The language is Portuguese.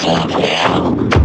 sensorial.